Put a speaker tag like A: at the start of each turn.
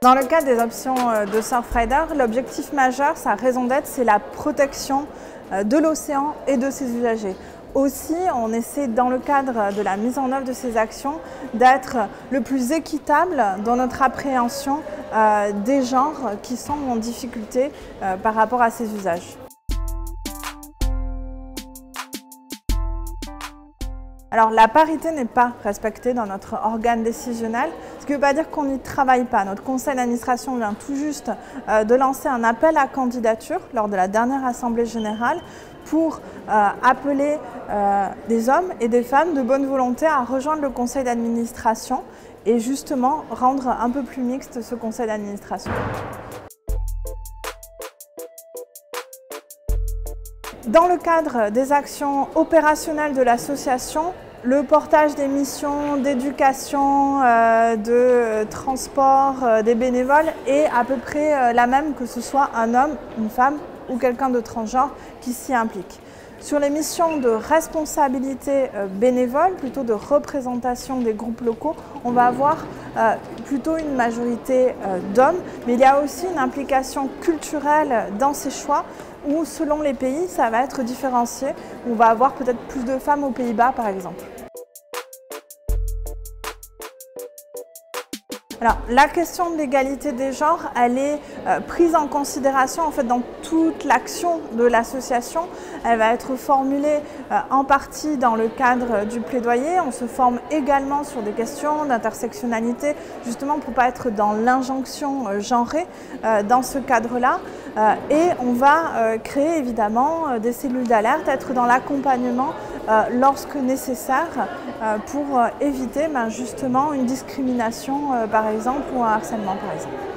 A: Dans le cadre des options euh, de Surfrider, l'objectif majeur, sa raison d'être, c'est la protection euh, de l'océan et de ses usagers. Aussi, on essaie dans le cadre de la mise en œuvre de ces actions d'être le plus équitable dans notre appréhension euh, des genres qui sont en difficulté par rapport à ces usages. Alors la parité n'est pas respectée dans notre organe décisionnel, ce qui ne veut pas dire qu'on n'y travaille pas. Notre conseil d'administration vient tout juste euh, de lancer un appel à candidature lors de la dernière assemblée générale pour euh, appeler euh, des hommes et des femmes de bonne volonté à rejoindre le conseil d'administration et justement rendre un peu plus mixte ce conseil d'administration. Dans le cadre des actions opérationnelles de l'association, le portage des missions d'éducation, euh, de transport euh, des bénévoles est à peu près euh, la même que ce soit un homme, une femme ou quelqu'un de transgenre qui s'y implique. Sur les missions de responsabilité bénévole, plutôt de représentation des groupes locaux, on va avoir plutôt une majorité d'hommes, mais il y a aussi une implication culturelle dans ces choix où selon les pays, ça va être différencié. On va avoir peut-être plus de femmes aux Pays-Bas par exemple. Alors, la question de l'égalité des genres, elle est euh, prise en considération en fait dans toute l'action de l'association. Elle va être formulée euh, en partie dans le cadre du plaidoyer. Également sur des questions d'intersectionnalité, justement pour pas être dans l'injonction euh, genrée dans ce cadre-là. et on va créer évidemment des cellules d'alerte, être dans l'accompagnement lorsque nécessaire pour éviter ben, justement une discrimination par exemple ou un harcèlement par exemple.